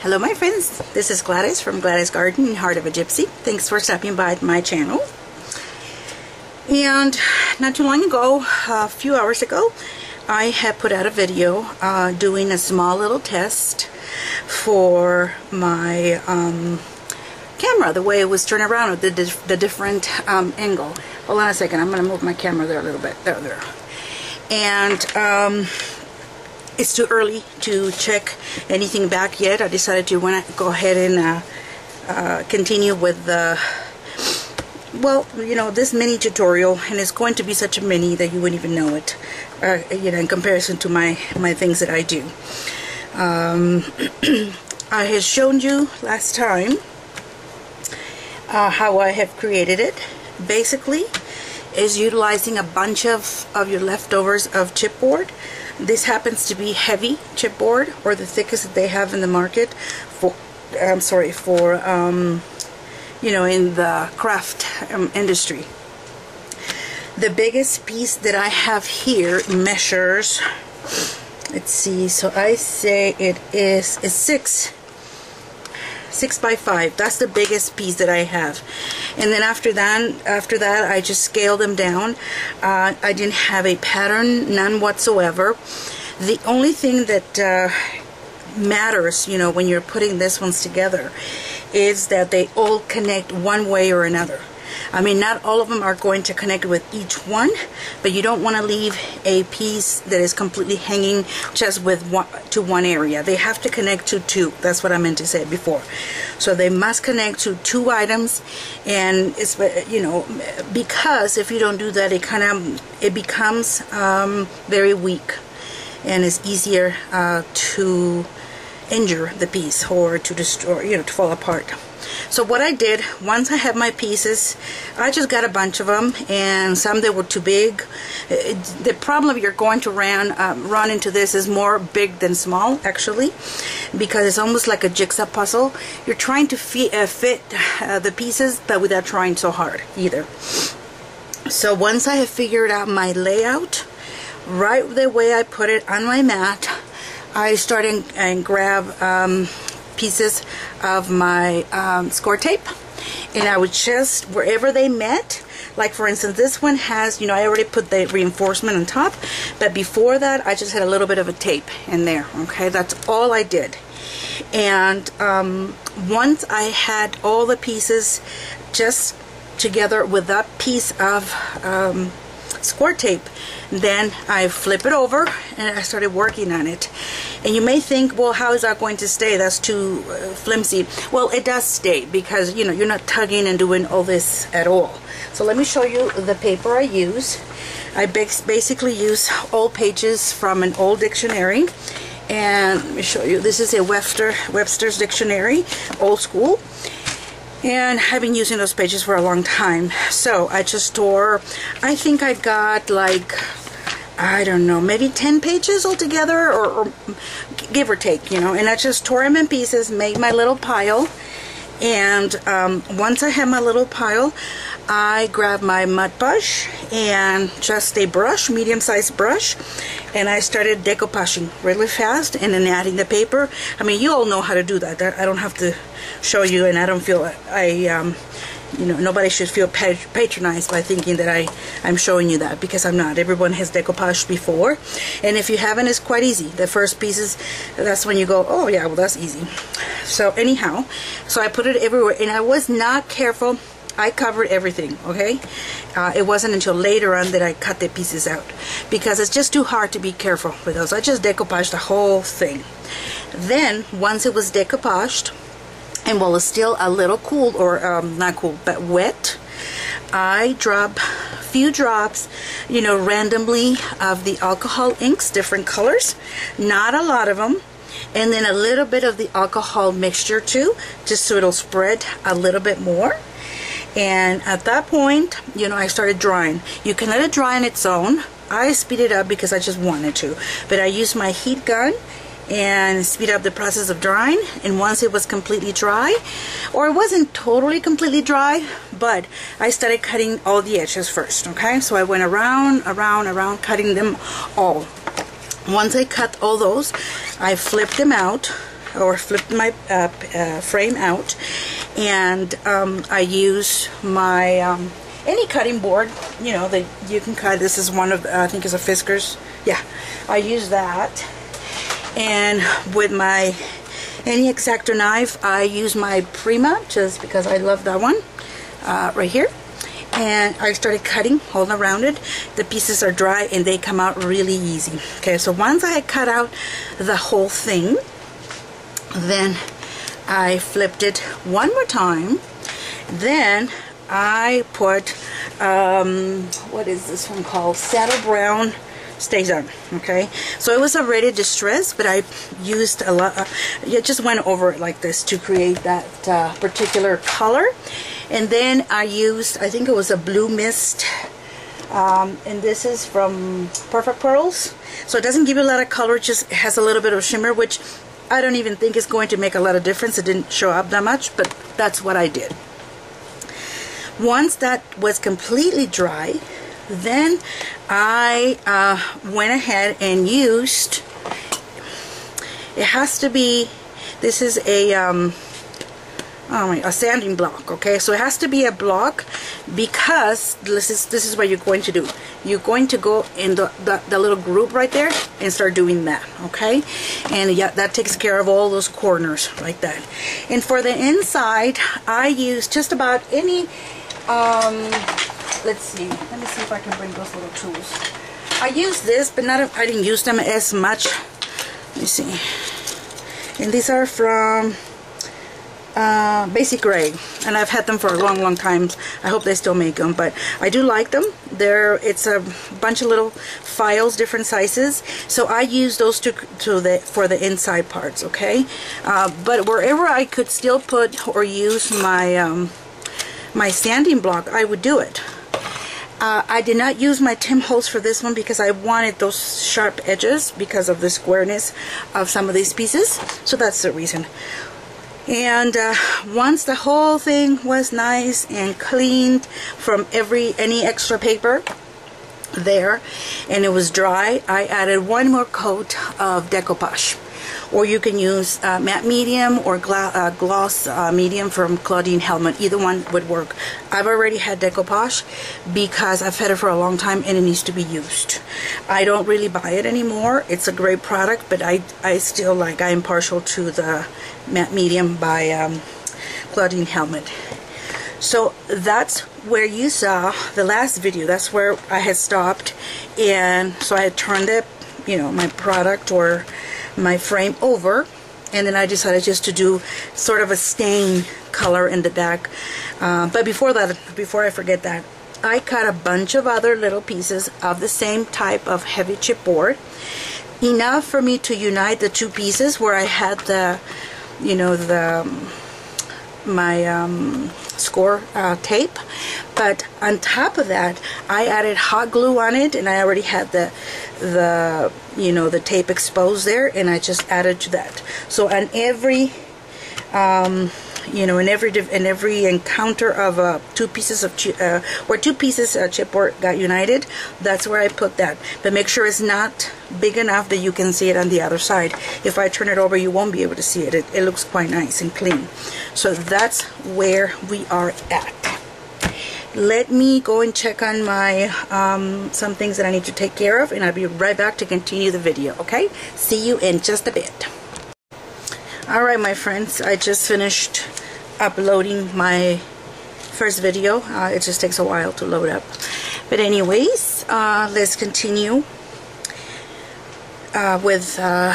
Hello my friends, this is Gladys from Gladys Garden, Heart of a Gypsy. Thanks for stopping by my channel. And not too long ago, a few hours ago, I had put out a video uh, doing a small little test for my um, camera, the way it was turned around with the, the different um, angle. Hold on a second, I'm going to move my camera there a little bit. There, there. And um, it's too early to check anything back yet. I decided to wanna go ahead and uh, uh, continue with the well, you know, this mini tutorial, and it's going to be such a mini that you wouldn't even know it, uh, you know, in comparison to my, my things that I do. Um, I had shown you last time uh, how I have created it. Basically, is utilizing a bunch of, of your leftovers of chipboard this happens to be heavy chipboard or the thickest that they have in the market for, I'm sorry, for, um, you know, in the craft um, industry. The biggest piece that I have here measures, let's see, so I say it is a six six by five. That's the biggest piece that I have. And then after that after that I just scaled them down. Uh, I didn't have a pattern none whatsoever. The only thing that uh, matters you know when you're putting this ones together is that they all connect one way or another I mean, not all of them are going to connect with each one, but you don't want to leave a piece that is completely hanging just with one to one area. They have to connect to two. That's what I meant to say before. So they must connect to two items, and it's you know because if you don't do that, it kind of it becomes um, very weak, and it's easier uh, to injure the piece or to destroy, you know, to fall apart. So what I did, once I had my pieces, I just got a bunch of them, and some that were too big. The problem you're going to run, um, run into this is more big than small, actually, because it's almost like a jigsaw puzzle. You're trying to fit, uh, fit uh, the pieces, but without trying so hard either. So once I have figured out my layout, right the way I put it on my mat, I started and grab um, pieces of my um, score tape. And I would just wherever they met like for instance this one has you know I already put the reinforcement on top but before that I just had a little bit of a tape in there okay? That's all I did. And um, once I had all the pieces just together with that piece of um, score tape. Then I flip it over and I started working on it. And you may think well how is that going to stay? That's too uh, flimsy. Well it does stay because you know you're not tugging and doing all this at all. So let me show you the paper I use. I basically use old pages from an old dictionary. And let me show you. This is a Webster Webster's dictionary old school and I've been using those pages for a long time. So I just store I think I got like I don't know maybe 10 pages altogether or, or give or take you know. And I just tore them in pieces made my little pile and um, once I had my little pile I grabbed my mud brush and just a brush, medium-sized brush, and I started decoupaging really fast and then adding the paper. I mean, you all know how to do that. I don't have to show you, and I don't feel I, um, you know, nobody should feel patronized by thinking that I, I'm showing you that because I'm not. Everyone has decoupage before, and if you haven't, it's quite easy. The first pieces, that's when you go, oh yeah, well that's easy. So anyhow, so I put it everywhere, and I was not careful I covered everything, okay? Uh, it wasn't until later on that I cut the pieces out because it's just too hard to be careful with those. I just decoupaged the whole thing. Then, once it was decoupaged, and while it's still a little cool, or um, not cool, but wet, I drop a few drops, you know, randomly of the alcohol inks, different colors. Not a lot of them and then a little bit of the alcohol mixture too just so it'll spread a little bit more and at that point you know I started drying you can let it dry on its own I speed it up because I just wanted to but I use my heat gun and speed up the process of drying. And once it was completely dry or it wasn't totally completely dry but I started cutting all the edges first okay? So I went around around around cutting them all. Once I cut all those I flipped them out or flipped my uh, uh, frame out and um, I use my um, any cutting board you know that you can cut. This is one of I think is a Fiskars. Yeah I use that and with my any X-Acto knife I use my Prima just because I love that one uh, right here and I started cutting all around it. The pieces are dry and they come out really easy. Okay, so once I cut out the whole thing, then I flipped it one more time. Then I put, um, what is this one called? Saddle Brown stays on okay? So it was already distressed but I used a lot uh, yeah, just went over it like this to create that uh, particular color. And then I used I think it was a blue mist um, and this is from Perfect Pearls. So it doesn't give you a lot of color just has a little bit of shimmer which I don't even think is going to make a lot of difference. It didn't show up that much but that's what I did. Once that was completely dry then I uh, went ahead and used it has to be this is a um, oh my, a sanding block okay? So it has to be a block because this is this is what you're going to do. You're going to go in the, the, the little group right there and start doing that okay? And yeah that takes care of all those corners like that. And for the inside I use just about any um, let's see. Let me see if I can bring those little tools. I use this but not I didn't use them as much. Let me see. And these are from uh, Basic Grey and I've had them for a long long time. I hope they still make them but I do like them. They're it's a bunch of little files different sizes. So I use those to, to the for the inside parts okay? Uh, but wherever I could still put or use my um, my sanding block I would do it uh, I did not use my Tim Holtz for this one because I wanted those sharp edges because of the squareness of some of these pieces. So that's the reason. And uh, once the whole thing was nice and cleaned from every any extra paper there and it was dry I added one more coat of decoupage or you can use uh, matte medium or uh, gloss uh, medium from Claudine Hellmuth. Either one would work. I've already had decoupage because I've had it for a long time and it needs to be used. I don't really buy it anymore. It's a great product but I, I still like I'm partial to the matte medium by um, Claudine Hellmuth. So that's where you saw the last video. That's where I had stopped and so I had turned it you know my product or my frame over and then I decided just to do sort of a stain color in the back. Uh, but before that before I forget that I cut a bunch of other little pieces of the same type of heavy chipboard. Enough for me to unite the two pieces where I had the you know the um, my um, score uh, tape. But on top of that I added hot glue on it and I already had the the you know the tape exposed there and I just added to that. So on every um, you know in every in every encounter of uh, two pieces of uh, or two pieces of chipboard got united that's where I put that. But make sure it's not big enough that you can see it on the other side. If I turn it over you won't be able to see it. It, it looks quite nice and clean. So that's where we are at. Let me go and check on my um, some things that I need to take care of and I'll be right back to continue the video okay? See you in just a bit. Alright my friends, I just finished uploading my first video. Uh, it just takes a while to load up. But anyways, uh, let's continue uh, with uh,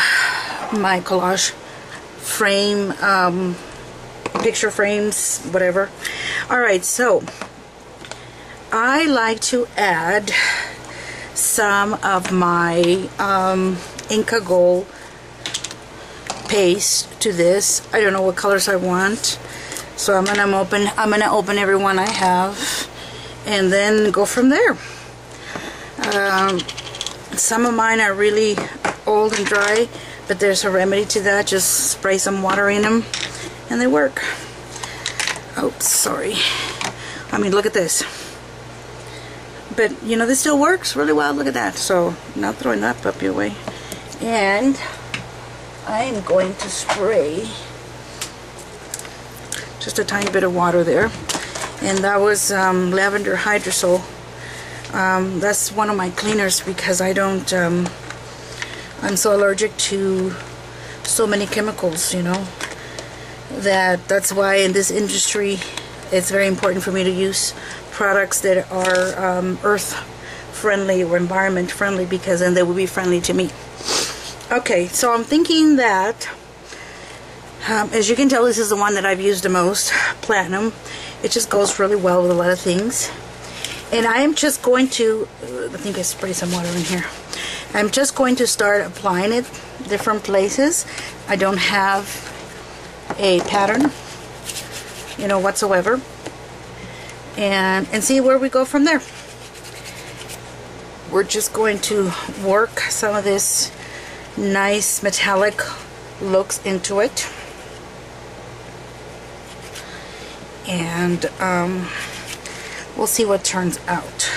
my collage frame, um, picture frames, whatever. Alright, so I like to add some of my um, Inka Gold paste to this. I don't know what colors I want. So I'm gonna open I'm gonna open every one I have and then go from there. Um, some of mine are really old and dry, but there's a remedy to that. Just spray some water in them and they work. Oops, sorry. I mean, look at this. But, you know, this still works really well. Look at that. So, not throwing that puppy away. And I am going to spray just a tiny bit of water there. And that was um, lavender hydrosol. Um, that's one of my cleaners because I don't, um, I'm so allergic to so many chemicals, you know, that that's why in this industry it's very important for me to use products that are um, earth friendly or environment friendly because then they will be friendly to me. Okay, so I'm thinking that, um, as you can tell, this is the one that I've used the most, Platinum. It just goes really well with a lot of things. And I am just going to, I think I sprayed some water in here. I'm just going to start applying it different places. I don't have a pattern, you know, whatsoever. And, and see where we go from there. We're just going to work some of this nice metallic looks into it. And um, we'll see what turns out.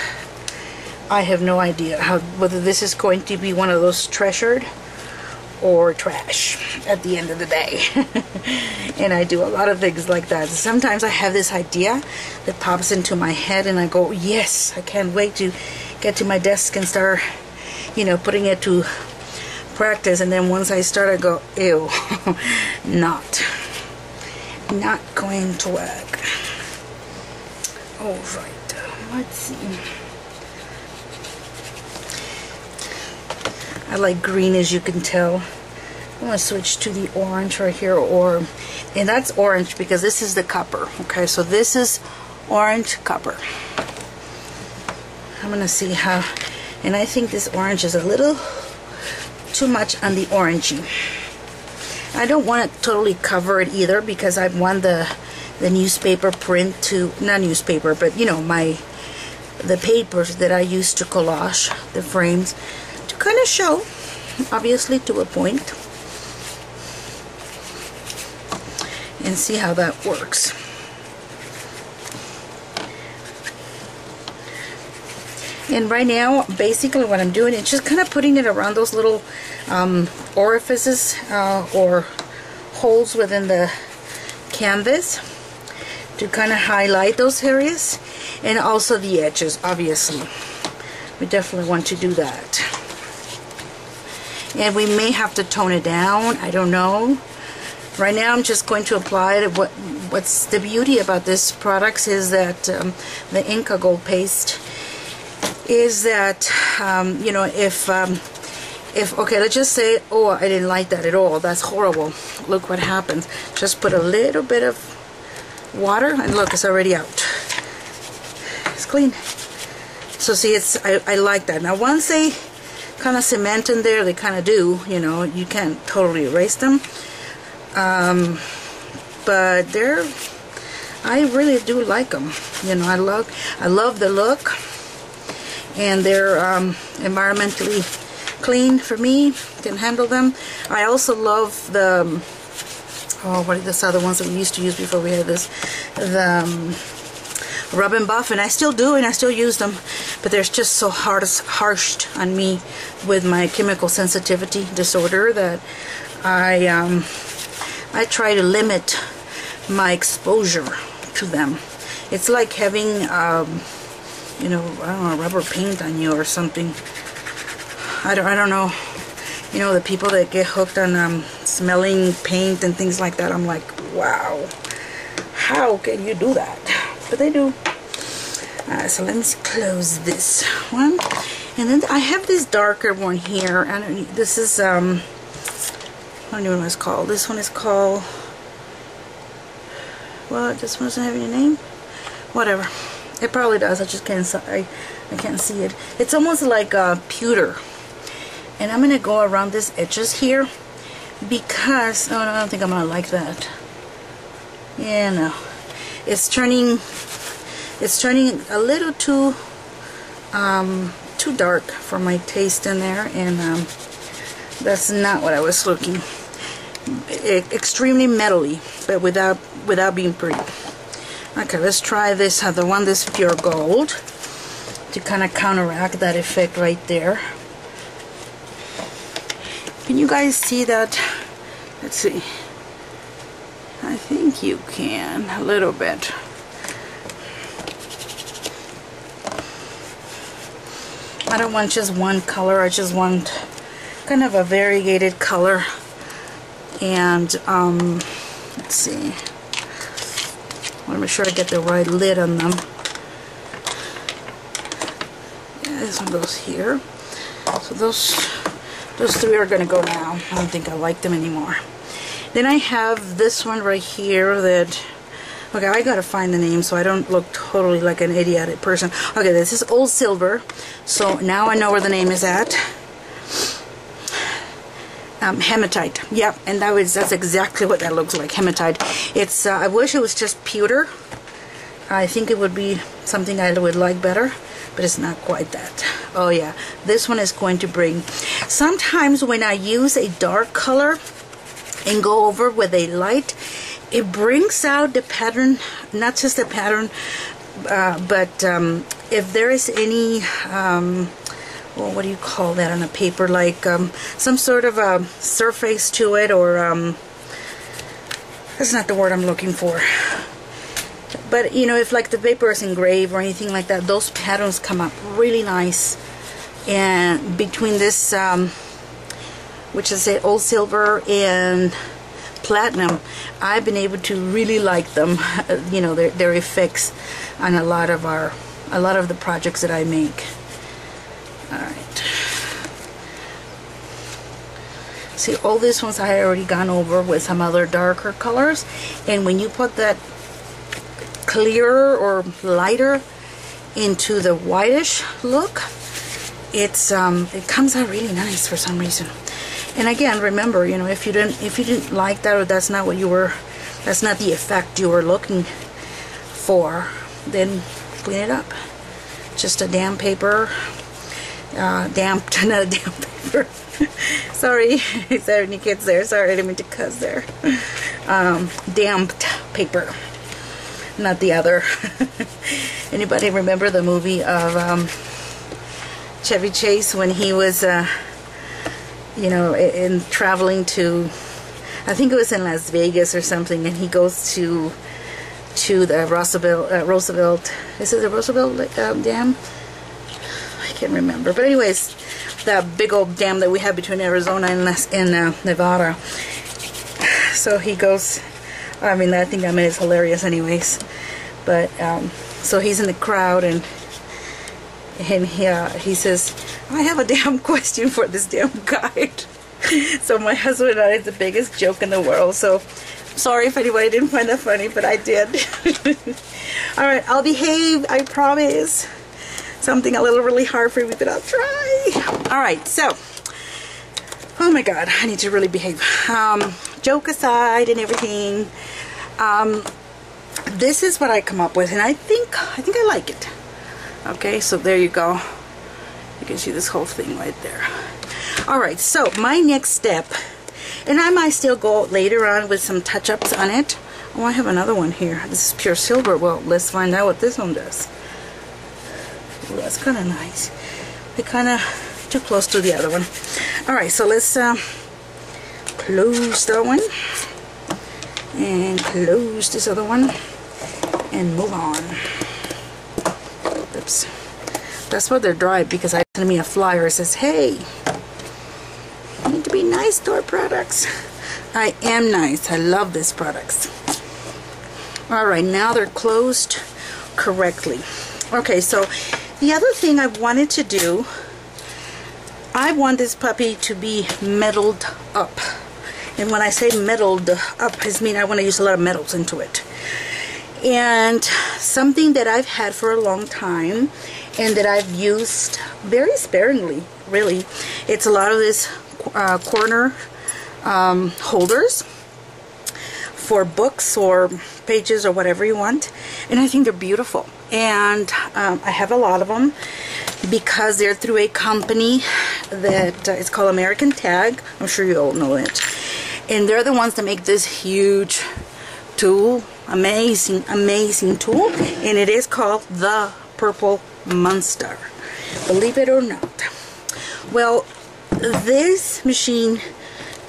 I have no idea how whether this is going to be one of those treasured or trash at the end of the day. and I do a lot of things like that. Sometimes I have this idea that pops into my head and I go, yes, I can't wait to get to my desk and start, you know, putting it to practice. And then once I start, I go, ew, not, not going to work. All right, um, let's see. I like green as you can tell. I'm going to switch to the orange right here or and that's orange because this is the copper okay so this is orange copper I'm gonna see how and I think this orange is a little too much on the orangey I don't want to totally cover it either because I want the the newspaper print to not newspaper but you know my the papers that I use to collage the frames to kind of show obviously to a point and see how that works. And right now, basically what I'm doing is just kind of putting it around those little um, orifices uh, or holes within the canvas to kind of highlight those areas and also the edges, obviously. We definitely want to do that. And we may have to tone it down, I don't know. Right now I'm just going to apply it. What, what's the beauty about this products is that um, the Inka Gold Paste is that, um, you know, if, um, if, okay, let's just say, oh, I didn't like that at all. That's horrible. Look what happens. Just put a little bit of water and look, it's already out. It's clean. So see, it's I, I like that. Now once they kind of cement in there, they kind of do, you know, you can't totally erase them. Um, but they're, I really do like them. You know, I love, I love the look, and they're um, environmentally clean for me. Can handle them. I also love the, um, oh, what are this other ones that we used to use before we had this? The um, rub and buff, and I still do, and I still use them, but they're just so hard, harsh on me with my chemical sensitivity disorder that I um, I try to limit my exposure to them. It's like having, um, you know, I don't know, rubber paint on you or something. I don't, I don't know. You know, the people that get hooked on um, smelling paint and things like that, I'm like, wow, how can you do that? But they do. So let me close this one. And then I have this darker one here. And this is, um, I don't know what it's called. This one is called, what, this one doesn't have any name? Whatever. It probably does, I just can't, I, I can't see it. It's almost like a pewter. And I'm to go around these edges here because, oh, I don't think I'm to like that. Yeah, no. It's turning, it's turning a little too, um, too dark for my taste in there. And, um, that's not what I was looking extremely metally, but without without being pretty. Okay, let's try this other one, this pure gold, to kind of counteract that effect right there. Can you guys see that let's see. I think you can a little bit. I don't want just one color, I just want kind of a variegated color. And, um, let's see. I want to make sure I get the right lid on them. Yeah, this one goes here. So those, those three are going to go now. I don't think I like them anymore. Then I have this one right here that Okay, I gotta find the name so I don't look totally like an idiotic person. Okay, this is Old Silver. So now I know where the name is at. Um, hematite. Yep, and that was that's exactly what that looks like. Hematite. It's. Uh, I wish it was just pewter. I think it would be something I would like better, but it's not quite that. Oh yeah, this one is going to bring. Sometimes when I use a dark color and go over with a light, it brings out the pattern, not just the pattern, uh, but um, if there is any, um, well, what do you call that on a paper, like um, some sort of a surface to it, or um, that's not the word I'm looking for. But you know, if like the paper is engraved or anything like that, those patterns come up really nice. And between this, um, which is old silver and platinum, I've been able to really like them. you know, their, their effects on a lot of our, a lot of the projects that I make. All right. See, all these ones I already gone over with some other darker colors. And when you put that clearer or lighter into the whitish look, it's um, it comes out really nice for some reason. And again, remember, you know, if you didn't if you didn't like that or that's not what you were that's not the effect you were looking for, then clean it up. Just a damp paper, uh, damp, not a damp paper. Sorry, is there any kids there? Sorry, I didn't mean to cuss there. Um, damped paper, not the other. Anybody remember the movie of um, Chevy Chase when he was uh, you know, in traveling to, I think it was in Las Vegas or something, and he goes to to the Roosevelt, uh, Roosevelt, is it the Roosevelt uh, Dam? Can't remember. But anyways, that big old dam that we have between Arizona and, uh, Nevada. So he goes, I mean, I think I mean it's hilarious anyways. But, um, so he's in the crowd and and he, uh, he says, I have a damn question for this damn guide. so my husband and I, it's the biggest joke in the world. So sorry if anybody didn't find that funny, but I did. All right, I'll behave, I promise. Something a little really hard for me, but I'll try. All right, so, oh my God, I need to really behave. Um, joke aside and everything, um, this is what I come up with, and I think, I think I like it. Okay, so there you go. You can see this whole thing right there. Alright, so my next step, and I might still go later on with some touch-ups on it. Oh, I have another one here. This is pure silver. Well, let's find out what this one does. Ooh, that's kind of nice. They kind of too close to the other one. Alright, so let's uh, close that one. And close this other one. And move on. Oops. That's why they're dry because I sent me a flyer. It says, hey, you need to be nice to our products. I am nice. I love these products. Alright, now they're closed correctly. Okay, so the other thing I wanted to do, I want this puppy to be metalled up. And when I say metalled up, I mean I want to use a lot of metals into it. And something that I've had for a long time and that I've used very sparingly really it's a lot of this uh, corner um, holders for books or pages or whatever you want. And I think they're beautiful and um, I have a lot of them because they're through a company that uh, is called American Tag. I'm sure you all know it. And they're the ones that make this huge tool amazing amazing tool. And it is called the purple monster. Believe it or not. Well this machine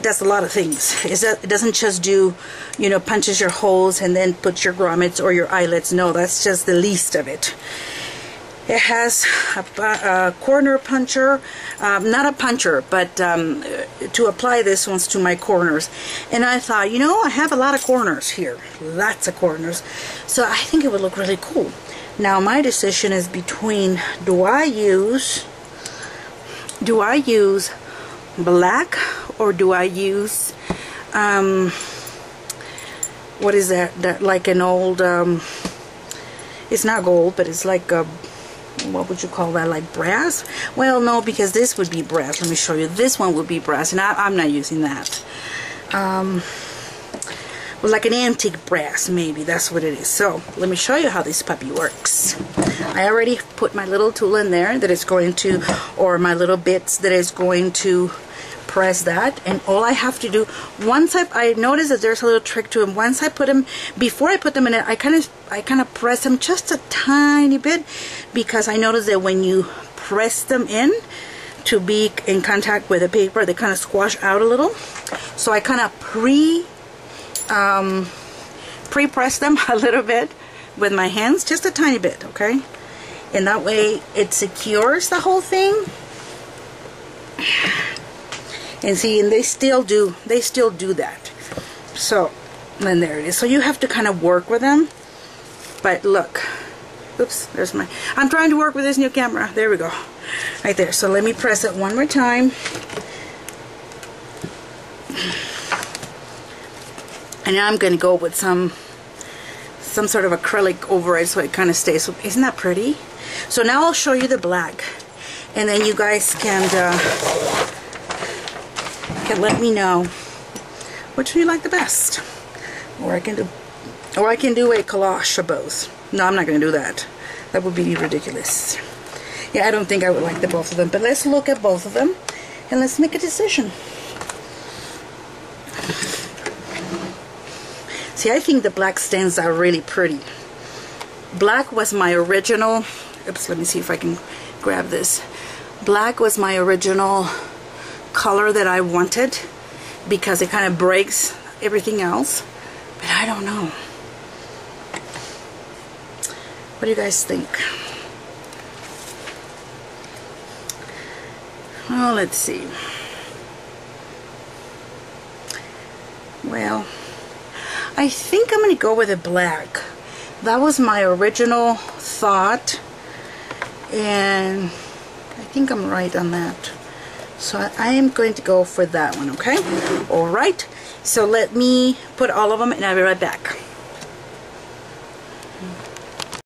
does a lot of things. It doesn't just do, you know, punches your holes and then puts your grommets or your eyelets. No, that's just the least of it. It has a, a corner puncher, um, not a puncher, but um, to apply this ones to my corners. And I thought, you know, I have a lot of corners here, lots of corners. So I think it would look really cool. Now my decision is between, do I use, do I use black or do I use, um, what is that, that like an old, um, it's not gold, but it's like a what would you call that like brass? Well no because this would be brass. Let me show you. This one would be brass and I, am not using that. Um, well, like an antique brass maybe. That's what it is. So let me show you how this puppy works. I already put my little tool in there that is going to or my little bits that is going to press that and all I have to do once I, I notice that there's a little trick to them once I put them before I put them in it I kind of I kind of press them just a tiny bit because I notice that when you press them in to be in contact with the paper they kind of squash out a little. So I kind of pre um, pre-press them a little bit with my hands just a tiny bit okay? And that way it secures the whole thing and see and they still do they still do that. So then there it is. So you have to kind of work with them. But look oops there's my I'm trying to work with this new camera. There we go. Right there. So let me press it one more time. And I'm to go with some some sort of acrylic over it so it kind of stays so isn't that pretty? So now I'll show you the black. And then you guys can uh, can let me know which one you like the best. Or I can do or I can do a collage of both. No, I'm not going to do that. That would be ridiculous. Yeah, I don't think I would like the both of them. But let's look at both of them and let's make a decision. See, I think the black stands are really pretty. Black was my original, oops, let me see if I can grab this. Black was my original color that I wanted because it kind of breaks everything else. But I don't know. What do you guys think? Well, let's see. Well, I think I'm going to go with a black. That was my original thought. And I think I'm right on that. So I am going to go for that one, okay? All right. So let me put all of them and I'll be right back.